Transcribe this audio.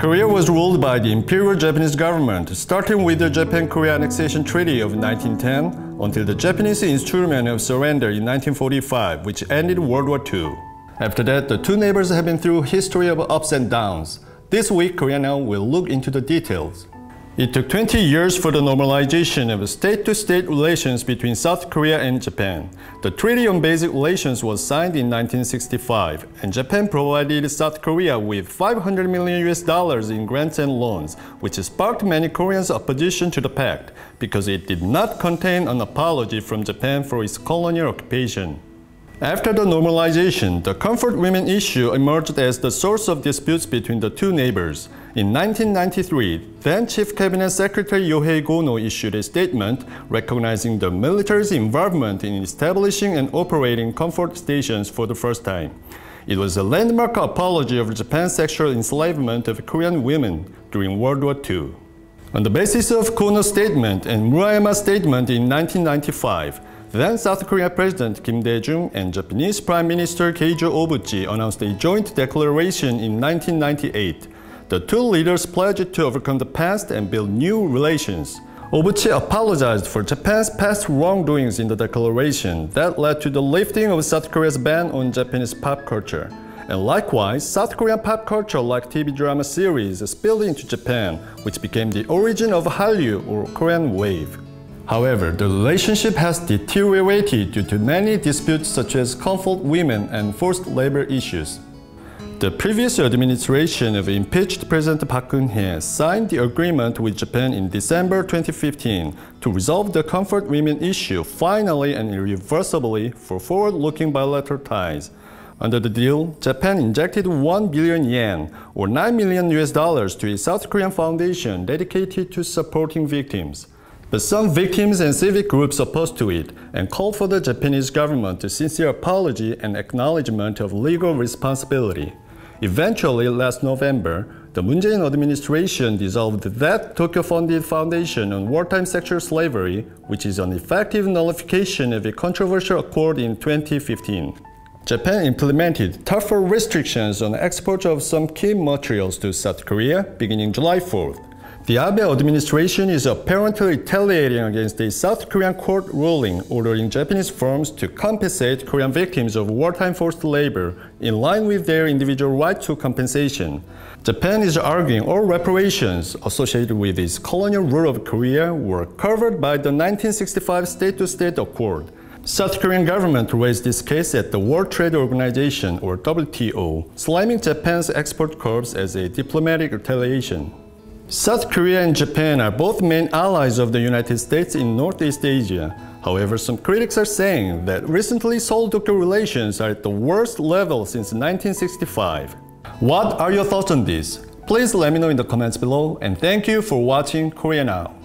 Korea was ruled by the Imperial Japanese government, starting with the Japan-Korea Annexation Treaty of 1910 until the Japanese instrument of surrender in 1945, which ended World War II. After that, the two neighbors have been through history of ups and downs. This week, Korea Now will look into the details. It took 20 years for the normalization of state-to-state relations between South Korea and Japan. The Treaty on Basic Relations was signed in 1965, and Japan provided South Korea with 500 million US dollars in grants and loans, which sparked many Koreans' opposition to the pact because it did not contain an apology from Japan for its colonial occupation. After the normalization, the comfort women issue emerged as the source of disputes between the two neighbors. In 1993, then Chief Cabinet Secretary Yohei Kono issued a statement recognizing the military's involvement in establishing and operating comfort stations for the first time. It was a landmark apology of Japan's sexual enslavement of Korean women during World War II. On the basis of Kono's statement and Murayama's statement in 1995, then South Korea President Kim Dae-jung and Japanese Prime Minister Keijo Obuchi announced a joint declaration in 1998. The two leaders pledged to overcome the past and build new relations. Obuchi apologized for Japan's past wrongdoings in the declaration that led to the lifting of South Korea's ban on Japanese pop culture. And likewise, South Korean pop culture like TV drama series spilled into Japan, which became the origin of Hallyu or Korean wave. However, the relationship has deteriorated due to many disputes such as comfort women and forced labor issues. The previous administration of impeached President Park Geun-hye signed the agreement with Japan in December 2015 to resolve the comfort women issue finally and irreversibly for forward-looking bilateral ties. Under the deal, Japan injected 1 billion yen or 9 million US dollars to a South Korean foundation dedicated to supporting victims. But some victims and civic groups opposed to it and called for the Japanese government to sincere apology and acknowledgement of legal responsibility. Eventually, last November, the Moon Jae-in administration dissolved that Tokyo-funded Foundation on Wartime Sexual Slavery, which is an effective nullification of a controversial accord in 2015. Japan implemented tougher restrictions on export of some key materials to South Korea beginning July 4th. The Abe administration is apparently retaliating against a South Korean court ruling ordering Japanese firms to compensate Korean victims of wartime forced labor in line with their individual right to compensation. Japan is arguing all reparations associated with its colonial rule of Korea were covered by the 1965 State-to-State Accord. South Korean government raised this case at the World Trade Organization or WTO, slamming Japan's export curbs as a diplomatic retaliation. South Korea and Japan are both main allies of the United States in Northeast Asia. However, some critics are saying that recently Seoul-Tokyo relations are at the worst level since 1965. What are your thoughts on this? Please let me know in the comments below and thank you for watching Korea Now.